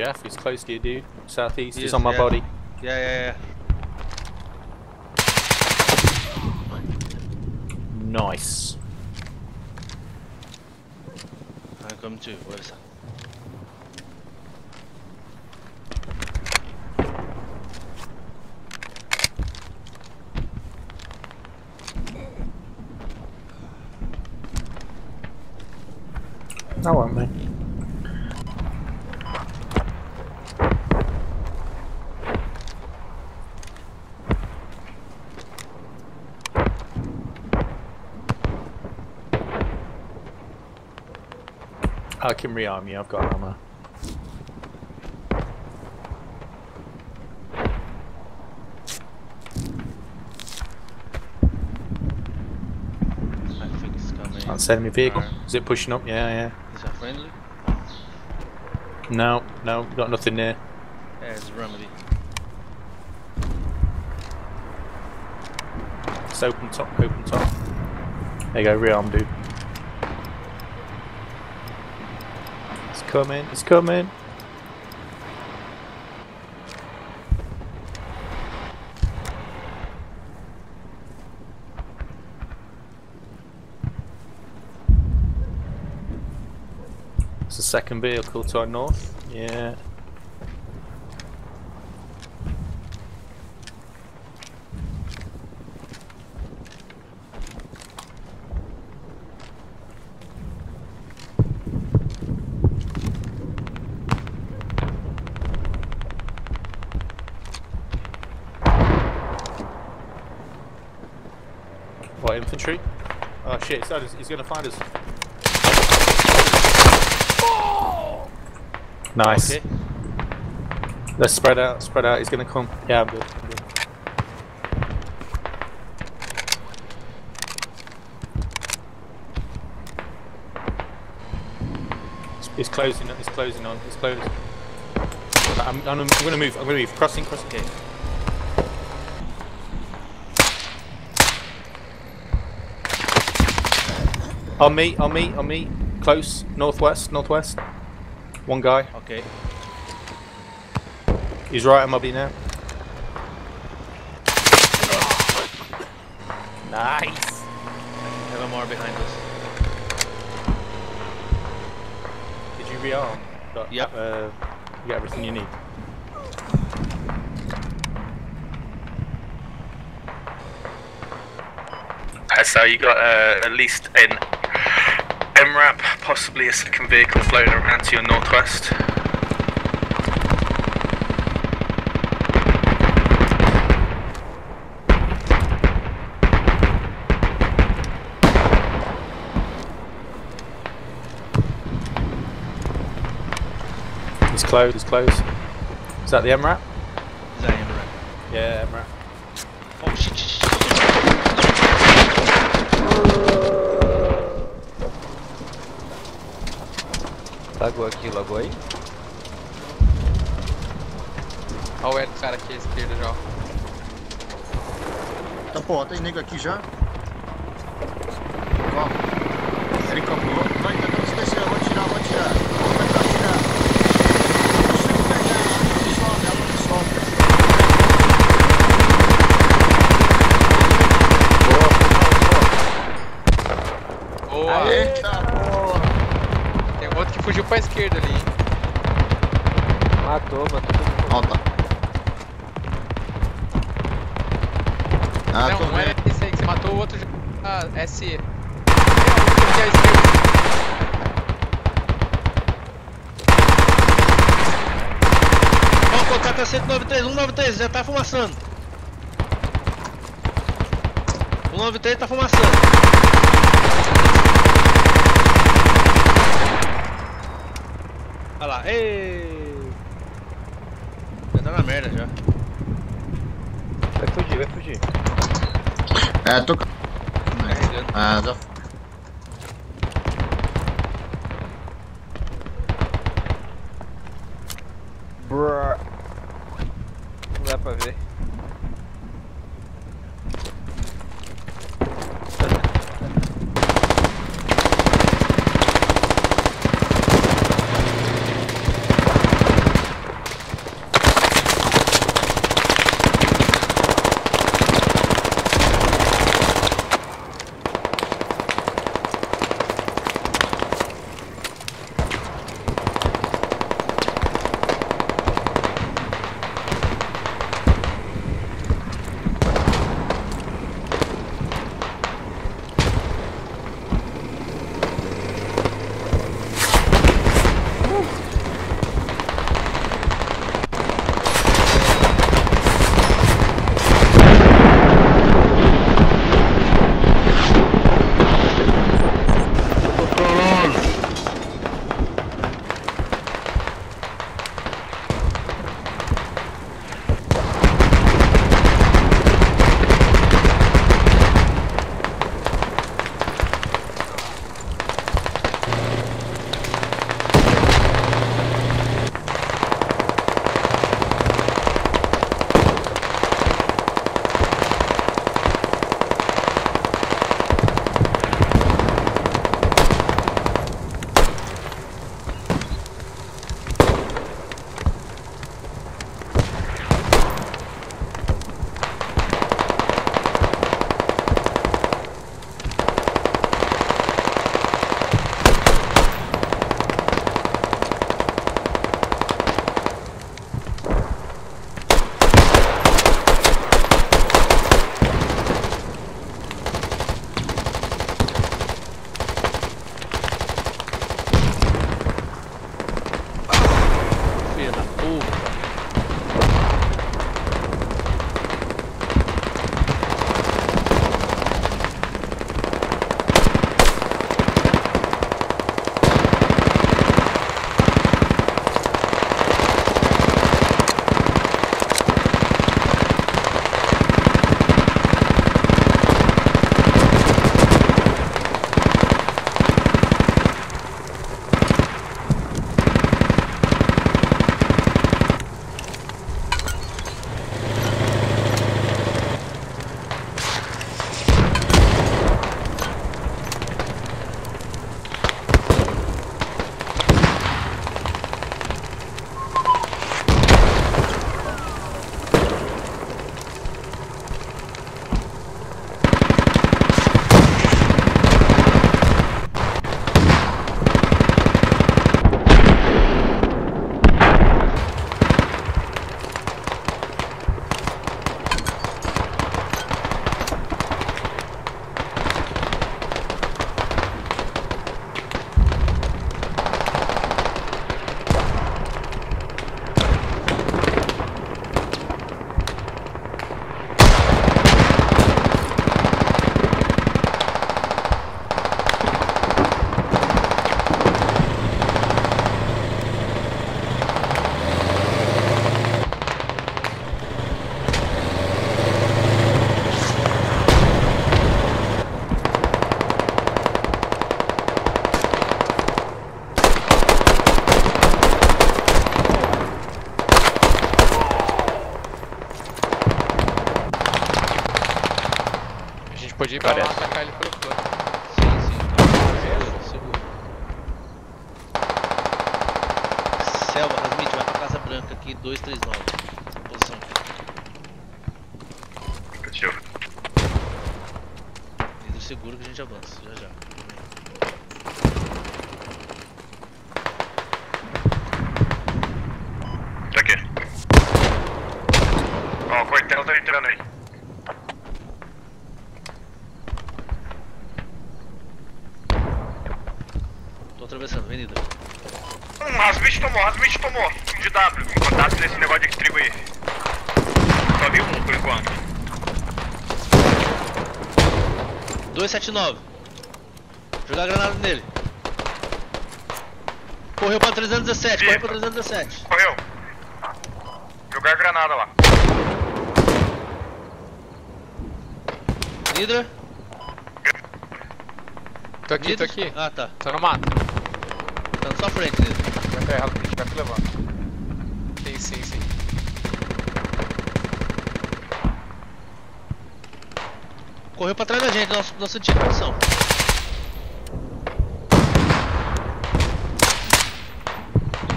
Jeff, he's close to you, dude. Southeast, He he's is, on my yeah. body. Yeah, yeah, yeah. Nice. I come too. Where's that? I won't, I can rearm you, I've got armor. I think it's coming. That's enemy vehicle. Is it pushing up? Yeah, yeah. Is that friendly? No, no, got nothing near. Yeah, it's remedy. It's open top, open top. There you go, rearm, dude. Coming, it's coming. It's the second vehicle to our north. Yeah. Infantry? Oh shit, it's, he's- he's gonna find us. Nice. Okay. Let's spread out, spread out, he's gonna come. Yeah, I'm good. I'm good. It's- It's closing, it's closing on, it's closing. I'm, I'm, I'm gonna move, I'm gonna move. Crossing, crossing. Okay. On me, on me, on me. Close, northwest, northwest. One guy. Okay. He's right on Mobby now. Nice. Have a more behind us. Did you rearm? Got, Yep. Uh, you got everything you need. Uh, so you got uh, at least an MRAP, possibly a second vehicle floating around to your northwest. It's closed, it's closed. Is that the MRAP? Lagou aqui, lagou aí? Olha o cara aqui à esquerda já. ó. Tá, pô, tem nego aqui já? Ó. Ele capulou. Vai, tentando se descer. Vou tirar, vou tirar. Vou tentar tirar. Deixa eu pegar. Sobe, ela sobe. Boa! Eita, porra. Tem um outro que fugiu pra esquerda ali. Matou, matou todo mundo. Tá. Ah, não, não era vendo. esse aí que você matou, o outro já. Ah, SE. É, o outro aqui à esquerda. Ó, contato é 193, 193, já tá fumaçando. 193 tá fumaçando. Olha lá, ei! Já tá na merda já. Vai fugir, vai fugir. É, tô. Ah, já. Não dá pra ver. A gente pode ir pra lá Parece. atacar ele pelo plano. Sim, sim. Seguro, seguro. Selva, Rasmit, vai pra Casa Branca aqui, 239. Essa posição aqui. Positivo. Líder seguro que a gente avança, já já. Tá aqui. Ó, o quartel tá entrando aí. Tô atravessando, vem líder. Um Rasmit tomou, Rasmit tomou. De W. Contato nesse negócio de trigo aí. Só vi um por enquanto. 279. Jogar granada nele. Correu pra 317, correu pra 317. Correu. Jogar granada lá. Hydra? Tô aqui, tô Hydra? aqui. Ah, tá. Tô no mato. Tá na sua frente, Hydra. Vai ferrar, a gente vai te levar. Sim, sim, sim. Correu pra trás da gente, nossa, nossa antiga posição.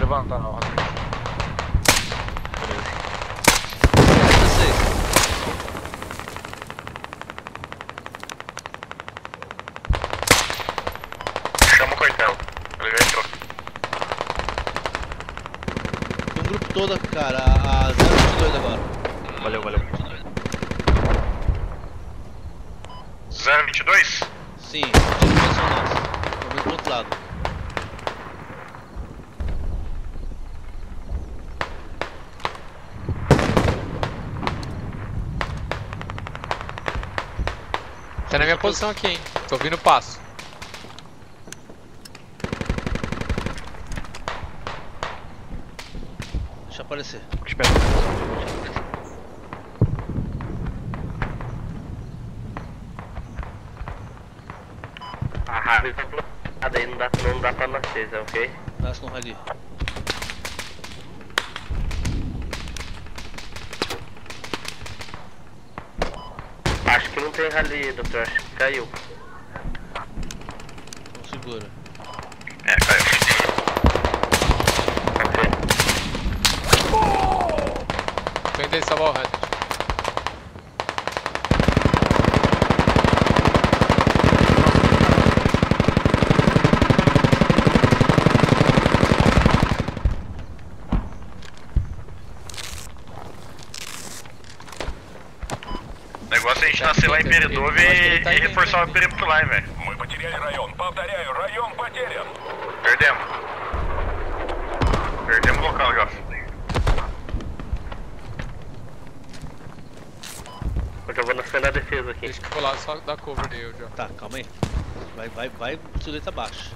Levantar, não. Essa seis. Chama o quartel. Ele já entrou. Todo, cara. A, a 022 agora. Valeu, valeu. 022? Sim, posição nossa. Vamos pro outro lado. Tá na minha posição aqui, hein. Tô ouvindo o passo. Deixa aparecer. Espera. A rave tá bloqueada aí, não dá, não dá pra nascer, tá ok? Nasce no rally. Acho que não tem rally, doutor, acho que caiu. Não segura. É, caiu. Ok. Tô indo desse salvar o Red. O negócio é a gente nascer lá em Peredove Eu acho que ele e, tá e indo, reforçar tá o perímetro lá, hein, velho. Мы потеряли район. Повторяю, район потерян. Perdemos. Perdemos o local, Gaf. Eu já vou nascer na defesa aqui. Deixa que eu vou lá só dar cover dele já. Tá, calma aí. Vai, vai, vai, direita abaixo.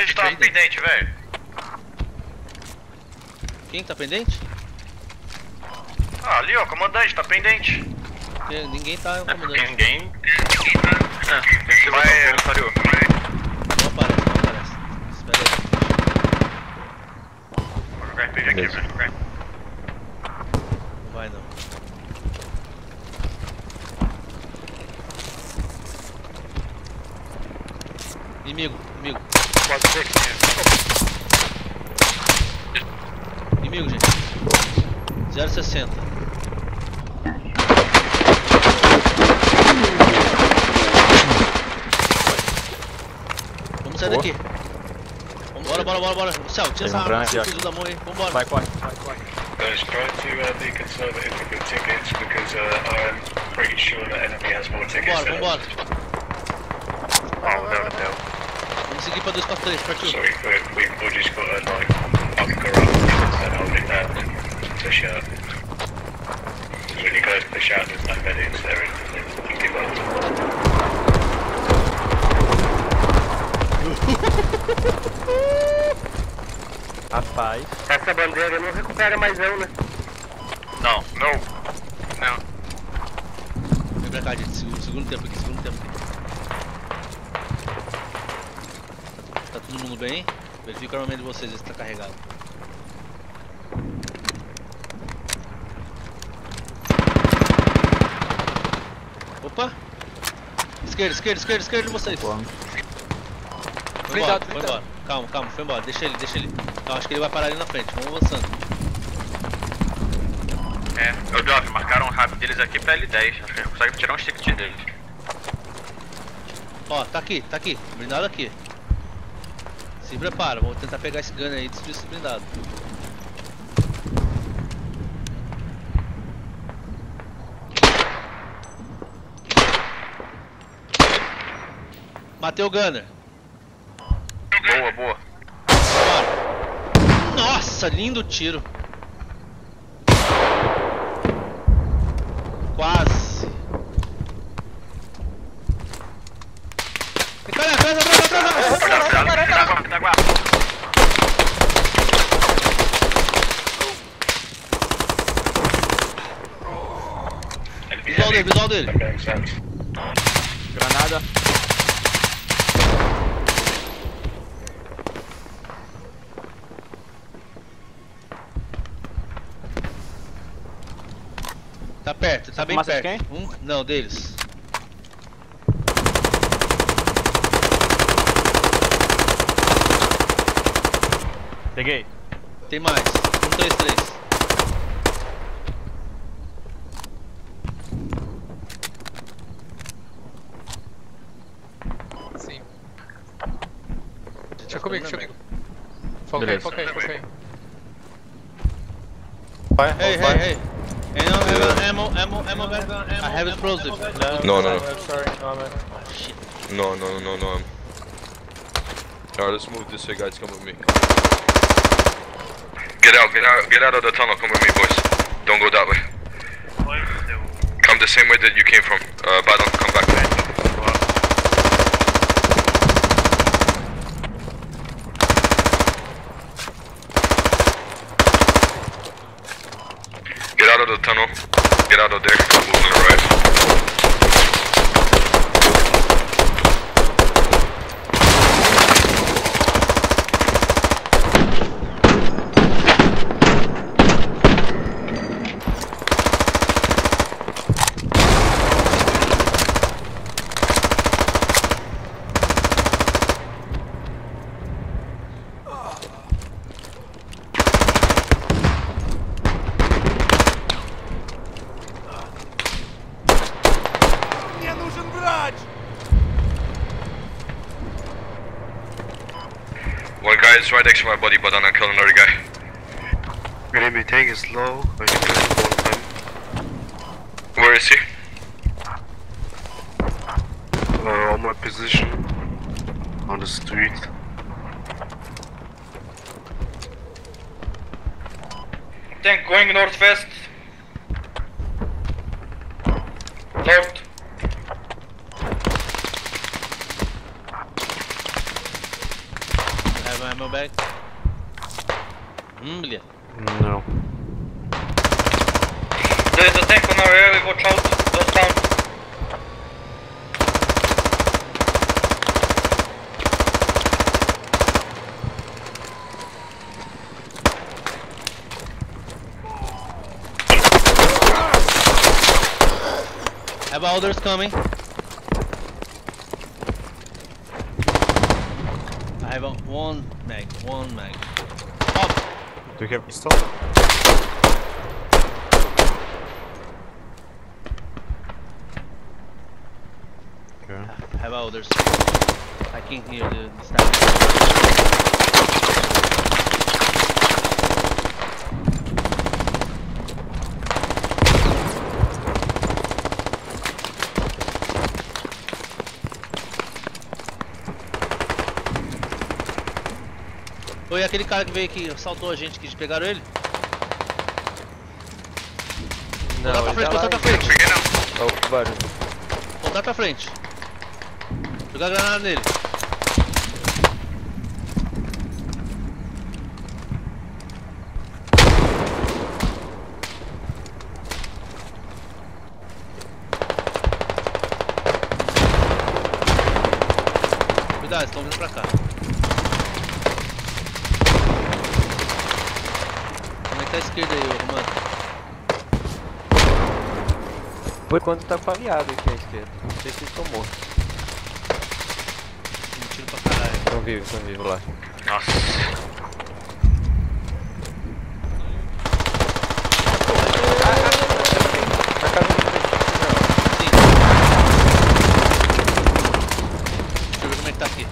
Que comandante dentro, tá pendente, velho? Quem tá pendente? Ah, ali, ó, comandante, tá pendente. Porque ninguém tá no É comandante. ninguém. É, tem que Vai, pariu. Não aparece, não aparece. Espera aí. Vou jogar RPG aqui, velho. Não vai não. Inimigo, inimigo. Gente. 060. Vamos sair Boa. daqui. Bora, bora, bora, bora. Céu, tira essa arma, aqui. fusil da mão aí. Vambora. Vai, corre, vai, corre. Guys, try to uh, be conservative with your tickets because uh, I'm pretty sure the enemy has more tickets Vambora, than vambora. Ó, deu, deu. Seguir pra 243, partiu. So we, we, we've all just got to like bunker up and hold it down and push out. 'Cause when you guys push out, there's no medics there and you give up. Rapaz. essa bandeira não recupera mais não, né? Não, não. Não. Vem pra cá, gente. Segundo tempo aqui, segundo tempo aqui. Todo mundo bem? Verifica o armamento de vocês, se tá carregado. Opa! Esquerda, esquerda, esquerda, esquerda de vocês. Foi embora, foi embora. Calma, calma, foi embora. Deixa ele, deixa ele. Não, acho que ele vai parar ali na frente. Vamos avançando. É, ô Job, marcaram um rápido deles aqui pra L10. Acho que a gente consegue tirar um ticket deles. Ó, tá aqui, tá aqui. Blindado aqui. Se prepara, vou tentar pegar esse gun aí e destruir esse blindado. Matei o gunner. Boa, boa. Nossa, lindo tiro. Quase. Tem cara atrás, atrás, atrás, atrás. Cuidado, cuidado. Guarda. Visual dele, visual dele. Granada. Tá perto, tá bem fumaça de perto. Um, não, deles. Peguei. Tem mais. Um, dois, três. Sim. Deixa comigo, deixa comigo. Foca aí, foca aí, foca aí. Vai, Hey, vai. hey, hey. No, ammo, ammo, ammo, ammo, back. I have explosive. No, no, no. I'm sorry, no, man. No, no, no, no. um. Alright, let's move this way, guys. Come with me. Get out, get out, get out of the tunnel. Come with me, boys. Don't go that way. Come the same way that you came from. Uh, Badon, come back. Get out of the tunnel. Get out of there. Move on the. One guy is right next to my body, but I'm killing another guy. Enemy tank is low. I think it's one time. Where is he? Uh, on my position. On the street. Tank going northwest. North. Have ammo back. Hum, beleza. No. There's a tank on our area, watch out. Goes down. Others coming. I have a one mag, one mag. Up. Do you have pistol? Okay. Have others. I can't hear the, the Foi aquele cara que veio aqui, assaltou a gente, que pegaram ele? Voltar pra frente, voltar pra frente. Oh, vários. Voltar pra frente. Jogar granada nele. Cuidado, estão vindo pra cá. Como é que tá a esquerda aí, mano? Por enquanto tá pareado aqui à esquerda. Não sei se tomou. Um tiro pra caralho. Estão vivos, estão vivos lá. Nossa. Sim. Deixa eu ver como é que tá aqui.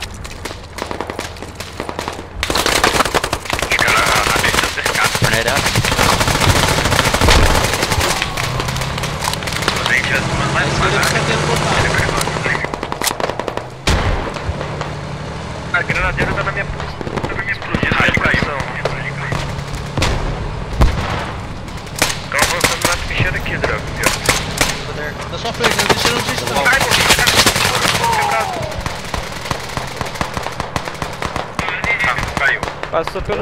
Os caras na pista cercados. Era. Também tira umas mais Esquerda que tá tendo contato. A granadeira tá na minha bichada aqui, Drago. Na sua frente, não deixa onde vocês estão. Cai, Tá, caiu. Passou pelos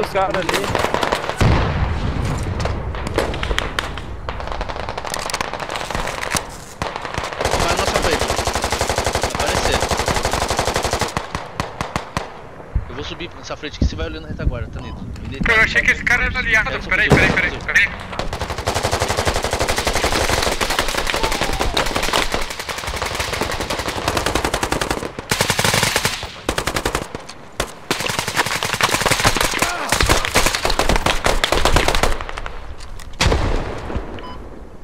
caras ali. Vai na nossa frente. Vai aparecer. Eu vou subir nessa frente aqui, você vai olhando na retaguarda, tá nido. Eu achei que esse cara era aliado. É, Peraí, peraí, peraí, peraí.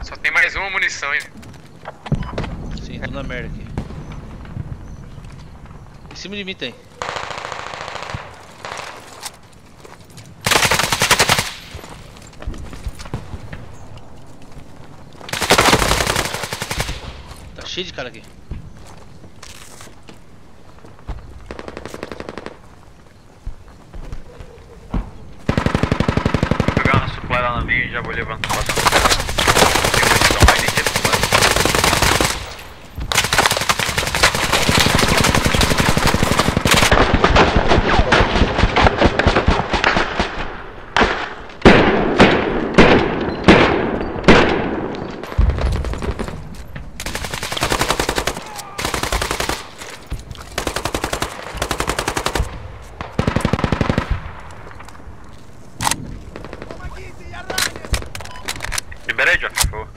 Só tem munição, hein? Sim, tô na merda aqui. Em cima de mim tem. Tá cheio de cara aqui. Vou pegar uma supply lá na minha e já vou levantar pra Tem munição mais de tempo, mano. Libera aí, John, por favor.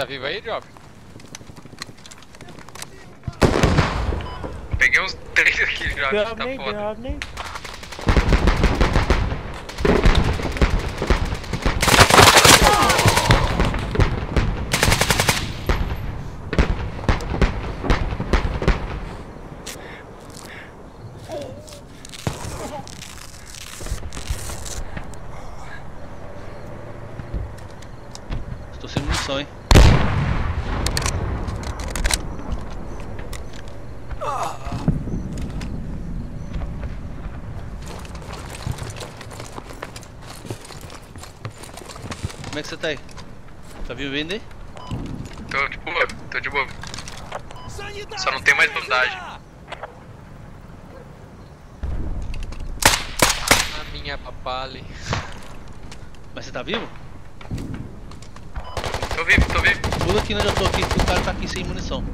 Tá vivo aí, Job? Peguei uns três aqui já, You tá foda. have nade. Estou sem munição, hein? Como é que você tá aí? Tá vivendo aí? Tô de boa, tô de boa. Só não tem mais bandagem. A minha papale. Mas você tá vivo? Tô vivo, tô vivo. Pula aqui onde eu tô aqui, o cara tá aqui sem munição.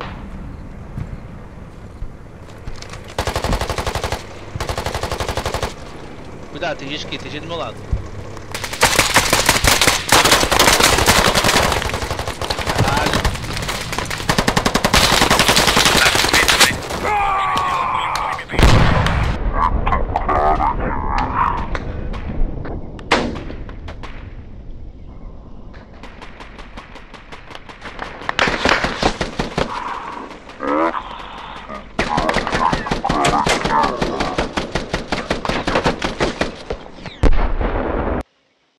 Cuidado, tem gente aqui, tem gente do meu lado.